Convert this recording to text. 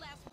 last